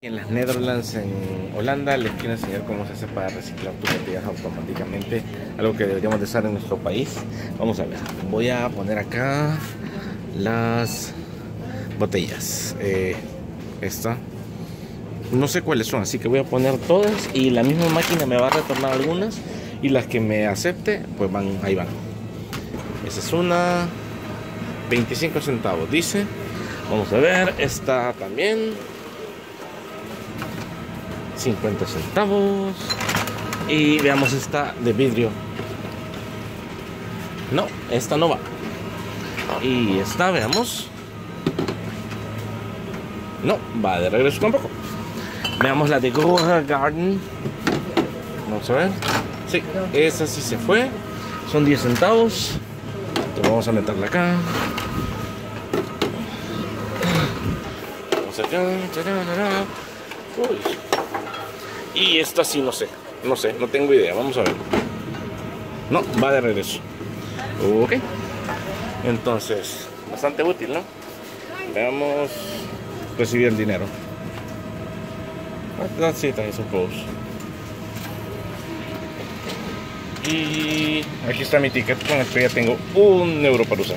En las Netherlands, en Holanda, les quiero enseñar cómo se hace para reciclar tus botellas automáticamente, algo que deberíamos de usar en nuestro país. Vamos a ver, voy a poner acá las botellas. Eh, esta, no sé cuáles son, así que voy a poner todas y la misma máquina me va a retornar algunas y las que me acepte, pues van, ahí van. Esa es una, 25 centavos, dice. Vamos a ver, esta también 50 centavos. Y veamos esta de vidrio. No, esta no va. Y esta, veamos. No, va de regreso tampoco. Veamos la de Goa Garden. Vamos a ver. Sí, esa sí se fue. Son 10 centavos. Vamos a meterla acá. Vamos acá. Uy. Y esta sí no sé. No sé, no tengo idea. Vamos a ver. No, va de regreso. Ok. Entonces, bastante útil, ¿no? Veamos recibir el dinero. That's it, I suppose. Y aquí está mi ticket. Con esto ya tengo un euro para usar.